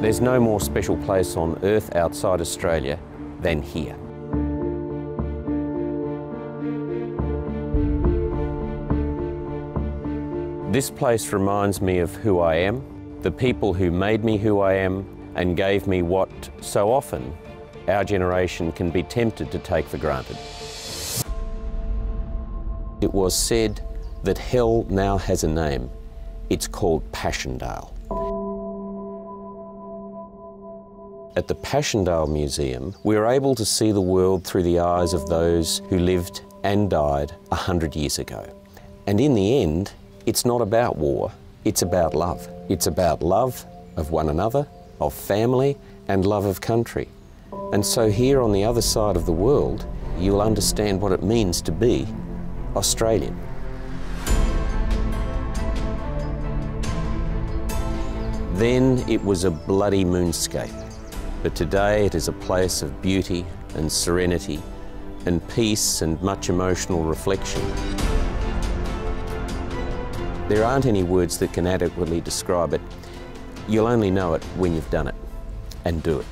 There's no more special place on earth outside Australia than here. This place reminds me of who I am, the people who made me who I am and gave me what so often our generation can be tempted to take for granted. It was said that hell now has a name. It's called Passchendaele. At the Passchendaele Museum, we are able to see the world through the eyes of those who lived and died a hundred years ago. And in the end, it's not about war, it's about love. It's about love of one another, of family, and love of country. And so here on the other side of the world, you'll understand what it means to be Australian. Then it was a bloody moonscape, but today it is a place of beauty and serenity and peace and much emotional reflection. There aren't any words that can adequately describe it. You'll only know it when you've done it, and do it.